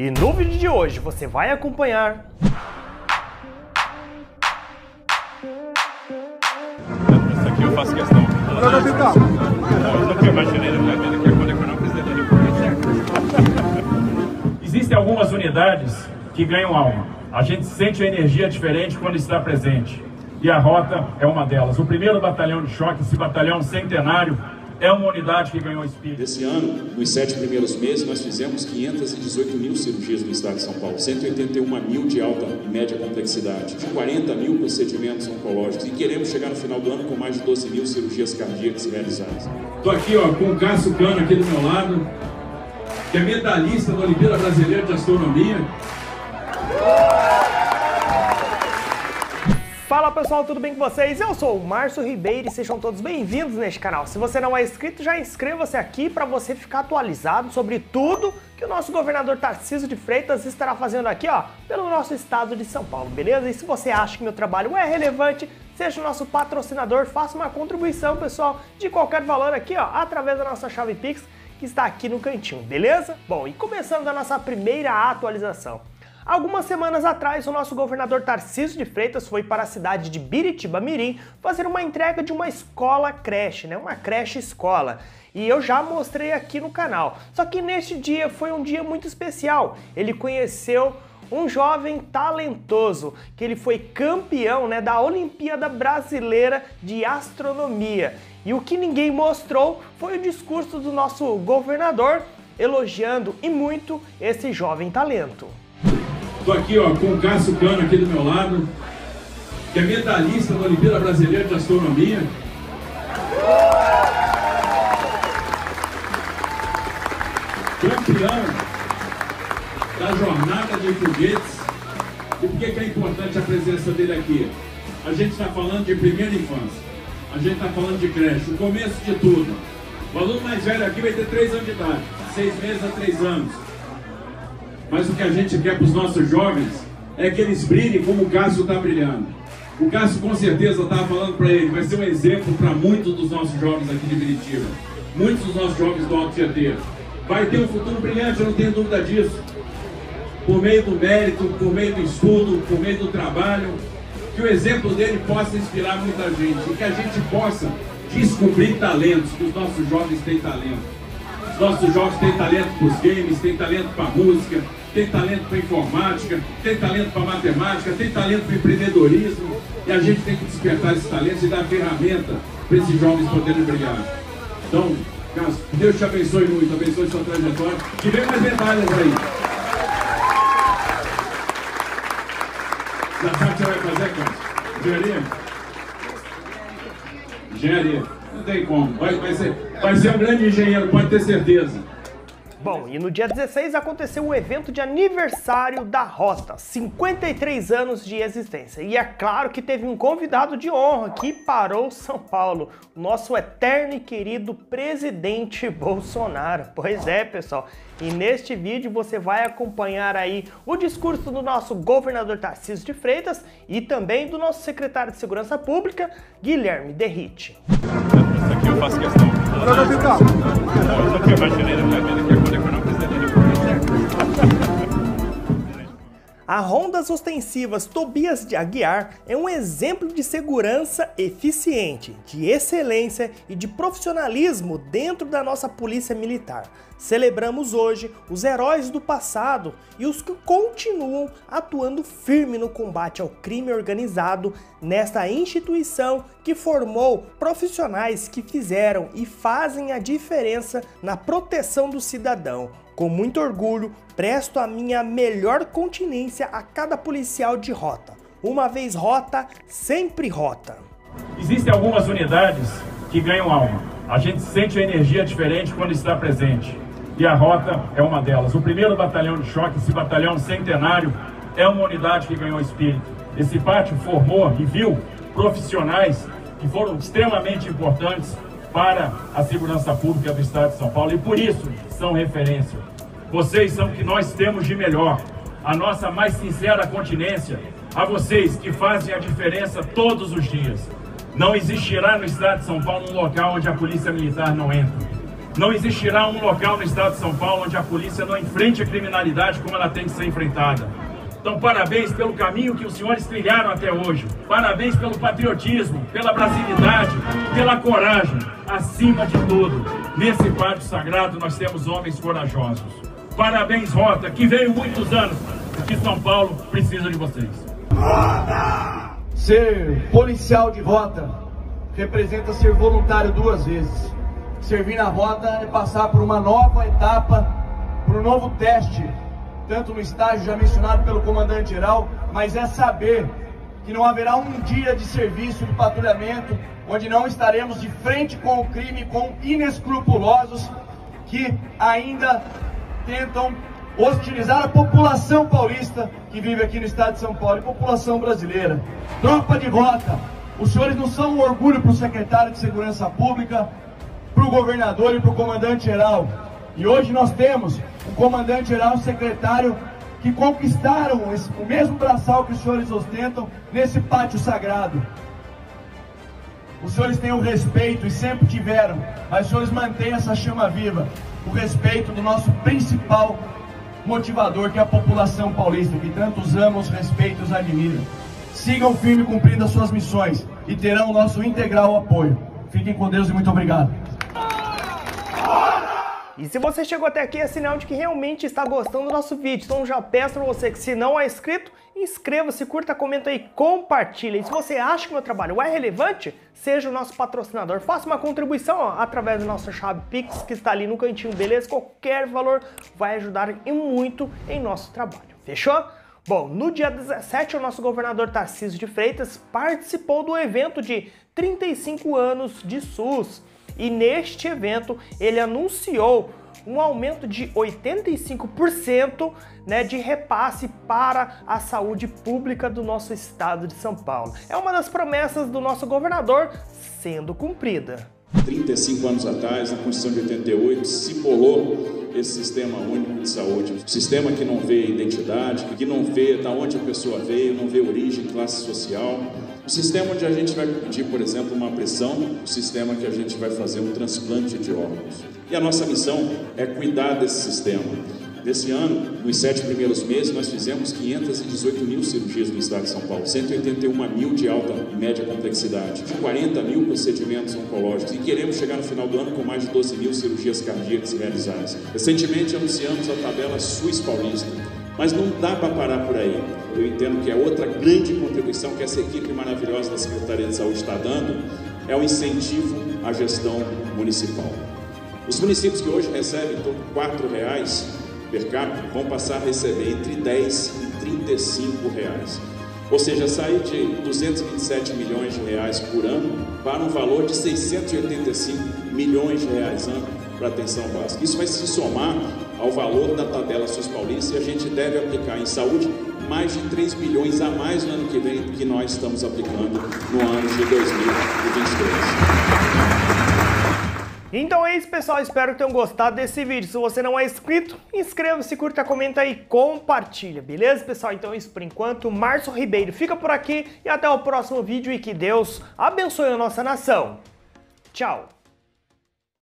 E no vídeo de hoje você vai acompanhar. Isso aqui eu faço questão. Não, eu nunca imaginei na minha vida que quando eu não presidente da República. Existem algumas unidades que ganham alma. A gente sente a energia diferente quando está presente. E a rota é uma delas. O primeiro batalhão de choque, esse batalhão centenário, é uma unidade que ganhou espírito. Esse ano, nos sete primeiros meses, nós fizemos 518 mil cirurgias no estado de São Paulo, 181 mil de alta e média complexidade, 40 mil procedimentos oncológicos e queremos chegar no final do ano com mais de 12 mil cirurgias cardíacas realizadas. Estou aqui ó, com o Cássio Cano aqui do meu lado, que é medalhista da Olimpíada Brasileira de Astronomia. Fala pessoal, tudo bem com vocês? Eu sou o Márcio Ribeiro e sejam todos bem-vindos neste canal. Se você não é inscrito, já inscreva-se aqui para você ficar atualizado sobre tudo que o nosso governador Tarcísio de Freitas estará fazendo aqui, ó, pelo nosso estado de São Paulo, beleza? E se você acha que meu trabalho é relevante, seja o nosso patrocinador, faça uma contribuição, pessoal, de qualquer valor aqui, ó, através da nossa chave Pix que está aqui no cantinho, beleza? Bom, e começando a nossa primeira atualização. Algumas semanas atrás, o nosso governador Tarcísio de Freitas foi para a cidade de Biritiba Mirim fazer uma entrega de uma escola creche, né? Uma creche escola. E eu já mostrei aqui no canal. Só que neste dia foi um dia muito especial. Ele conheceu um jovem talentoso, que ele foi campeão né, da Olimpíada Brasileira de Astronomia. E o que ninguém mostrou foi o discurso do nosso governador elogiando e muito esse jovem talento. Estou aqui ó, com o Cássio Cano aqui do meu lado, que é medalhista da Olimpíada Brasileira de Astronomia. Campeão da jornada de foguetes. E por que, que é importante a presença dele aqui? A gente está falando de primeira infância, a gente está falando de creche, o começo de tudo. O aluno mais velho aqui vai ter 3 anos de idade, 6 meses a 3 anos. Mas o que a gente quer para os nossos jovens é que eles brilhem como o Cássio está brilhando. O Cássio com certeza estava falando para ele, vai ser um exemplo para muitos dos nossos jovens aqui de Biritiba. Muitos dos nossos jovens do Alto Tietê. Vai ter um futuro brilhante, eu não tenho dúvida disso. Por meio do mérito, por meio do estudo, por meio do trabalho. Que o exemplo dele possa inspirar muita gente. E que a gente possa descobrir talentos, que os nossos jovens têm talento. Os nossos jovens têm talento para os games, têm talento para a música, tem talento para informática, tem talento para matemática, tem talento para empreendedorismo. E a gente tem que despertar esses talentos e dar ferramenta para esses jovens poderem brilhar. Então, Deus te abençoe muito, abençoe sua trajetória. Que vem mais medalhas aí. Já sabe o que você vai fazer, Cássio? Engenharia? Engenharia. Não tem como. Vai, vai, ser, vai ser um grande engenheiro, pode ter certeza. Bom, e no dia 16 aconteceu o evento de aniversário da Rota, 53 anos de existência. E é claro que teve um convidado de honra que parou São Paulo, nosso eterno e querido presidente Bolsonaro. Pois é, pessoal. E neste vídeo você vai acompanhar aí o discurso do nosso governador Tarcísio de Freitas e também do nosso secretário de Segurança Pública, Guilherme Derrite. Eu faço questão. Não, eu nunca imaginei na minha vida que quando eu não presidente da República. A Rondas Ostensivas Tobias de Aguiar é um exemplo de segurança eficiente, de excelência e de profissionalismo dentro da nossa Polícia Militar. Celebramos hoje os heróis do passado e os que continuam atuando firme no combate ao crime organizado nesta instituição que formou profissionais que fizeram e fazem a diferença na proteção do cidadão. Com muito orgulho, presto a minha melhor continência a cada policial de rota. Uma vez rota, sempre rota. Existem algumas unidades que ganham alma. A gente sente a energia diferente quando está presente. E a rota é uma delas. O primeiro batalhão de choque, esse batalhão centenário, é uma unidade que ganhou espírito. Esse pátio formou e viu profissionais que foram extremamente importantes para a segurança pública do Estado de São Paulo e por isso são referência. Vocês são o que nós temos de melhor. A nossa mais sincera continência a vocês que fazem a diferença todos os dias. Não existirá no Estado de São Paulo um local onde a Polícia Militar não entra. Não existirá um local no estado de São Paulo onde a polícia não enfrente a criminalidade como ela tem que ser enfrentada. Então, parabéns pelo caminho que os senhores trilharam até hoje. Parabéns pelo patriotismo, pela brasilidade, pela coragem. Acima de tudo, nesse pátio sagrado nós temos homens corajosos. Parabéns, Rota, que veio muitos anos, que São Paulo precisa de vocês. Rota! Ser policial de rota representa ser voluntário duas vezes. Servir na rota é passar por uma nova etapa, por um novo teste, tanto no estágio já mencionado pelo comandante geral, mas é saber que não haverá um dia de serviço de patrulhamento onde não estaremos de frente com o crime, com inescrupulosos que ainda tentam hostilizar a população paulista que vive aqui no estado de São Paulo e população brasileira. Tropa de rota, os senhores não são um orgulho para o secretário de Segurança Pública, para o governador e para o comandante-geral. E hoje nós temos o comandante-geral e o secretário que conquistaram esse, o mesmo braçal que os senhores ostentam nesse pátio sagrado. Os senhores têm o respeito e sempre tiveram, mas os senhores mantêm essa chama viva, o respeito do nosso principal motivador, que é a população paulista, que tantos amam, respeita e os admira. Sigam firme cumprindo as suas missões e terão o nosso integral apoio. Fiquem com Deus e muito obrigado. E se você chegou até aqui é sinal de que realmente está gostando do nosso vídeo. Então já peço para você que se não é inscrito, inscreva-se, curta, comenta aí, compartilha. E se você acha que meu trabalho é relevante, seja o nosso patrocinador. Faça uma contribuição ó, através da nossa chave Pix, que está ali no cantinho, beleza? Qualquer valor vai ajudar e muito em nosso trabalho. Fechou? Bom, no dia 17, o nosso governador Tarcísio de Freitas participou do evento de 35 anos de SUS. E neste evento ele anunciou um aumento de 85% né, de repasse para a saúde pública do nosso estado de São Paulo. É uma das promessas do nosso governador sendo cumprida. 35 anos atrás, na Constituição de 88, se bolou esse sistema único de saúde. Um sistema que não vê identidade, que não vê de onde a pessoa veio, não vê origem, classe social, o sistema onde a gente vai pedir, por exemplo, uma pressão, o sistema que a gente vai fazer um transplante de órgãos. E a nossa missão é cuidar desse sistema. Nesse ano, nos sete primeiros meses, nós fizemos 518 mil cirurgias no estado de São Paulo, 181 mil de alta e média complexidade, 40 mil procedimentos oncológicos e queremos chegar no final do ano com mais de 12 mil cirurgias cardíacas realizadas. Recentemente anunciamos a tabela SUS Paulista, mas não dá para parar por aí. Eu entendo que é outra grande contribuição que essa equipe maravilhosa da Secretaria de Saúde está dando é o incentivo à gestão municipal. Os municípios que hoje recebem de R$ reais per capita vão passar a receber entre 10 e 35 reais. Ou seja, sair de 227 milhões de reais por ano para um valor de 685 milhões de reais ano para atenção básica. Isso vai se somar ao valor da tabela SUS Paulista e a gente deve aplicar em saúde mais de 3 bilhões a mais no ano que vem que nós estamos aplicando no ano de 2023. Então é isso, pessoal. Espero que tenham gostado desse vídeo. Se você não é inscrito, inscreva-se, curta, comenta e compartilha, beleza, pessoal? Então é isso por enquanto. Márcio Ribeiro fica por aqui e até o próximo vídeo e que Deus abençoe a nossa nação. Tchau!